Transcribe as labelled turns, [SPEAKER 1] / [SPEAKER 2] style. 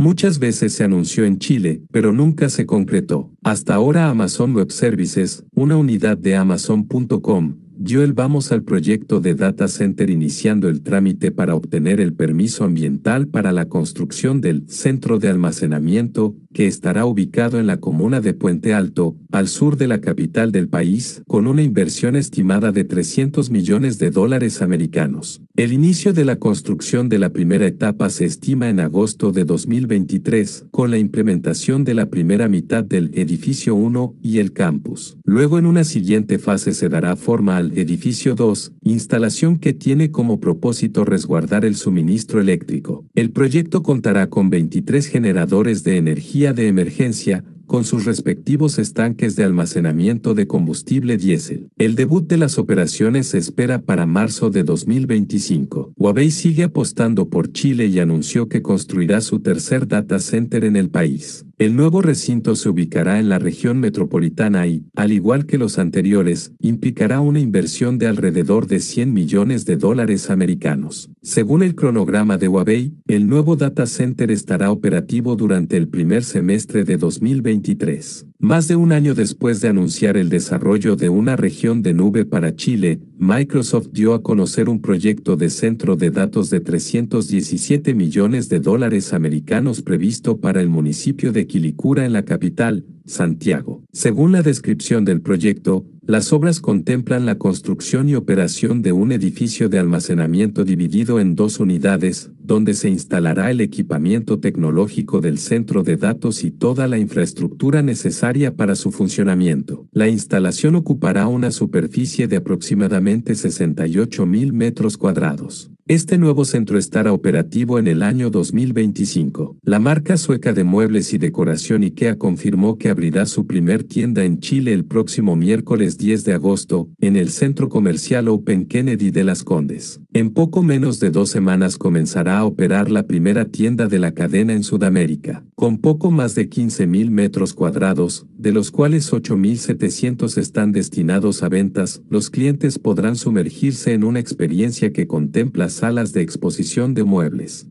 [SPEAKER 1] Muchas veces se anunció en Chile, pero nunca se concretó. Hasta ahora Amazon Web Services, una unidad de Amazon.com, dio el vamos al proyecto de data center iniciando el trámite para obtener el permiso ambiental para la construcción del centro de almacenamiento, que estará ubicado en la comuna de Puente Alto, al sur de la capital del país, con una inversión estimada de 300 millones de dólares americanos. El inicio de la construcción de la primera etapa se estima en agosto de 2023, con la implementación de la primera mitad del edificio 1 y el campus. Luego en una siguiente fase se dará forma al edificio 2, instalación que tiene como propósito resguardar el suministro eléctrico. El proyecto contará con 23 generadores de energía de emergencia, con sus respectivos estanques de almacenamiento de combustible diésel. El debut de las operaciones se espera para marzo de 2025. Huawei sigue apostando por Chile y anunció que construirá su tercer data center en el país. El nuevo recinto se ubicará en la región metropolitana y, al igual que los anteriores, implicará una inversión de alrededor de 100 millones de dólares americanos. Según el cronograma de Huawei, el nuevo data center estará operativo durante el primer semestre de 2023. Más de un año después de anunciar el desarrollo de una región de nube para Chile, Microsoft dio a conocer un proyecto de centro de datos de 317 millones de dólares americanos previsto para el municipio de Quilicura en la capital, Santiago. Según la descripción del proyecto, las obras contemplan la construcción y operación de un edificio de almacenamiento dividido en dos unidades, donde se instalará el equipamiento tecnológico del centro de datos y toda la infraestructura necesaria para su funcionamiento. La instalación ocupará una superficie de aproximadamente 68 mil metros cuadrados. Este nuevo centro estará operativo en el año 2025. La marca sueca de muebles y decoración IKEA confirmó que abrirá su primer tienda en Chile el próximo miércoles 10 de agosto, en el centro comercial Open Kennedy de Las Condes. En poco menos de dos semanas comenzará a operar la primera tienda de la cadena en Sudamérica, con poco más de 15.000 metros cuadrados, de los cuales 8.700 están destinados a ventas, los clientes podrán sumergirse en una experiencia que contempla salas de exposición de muebles,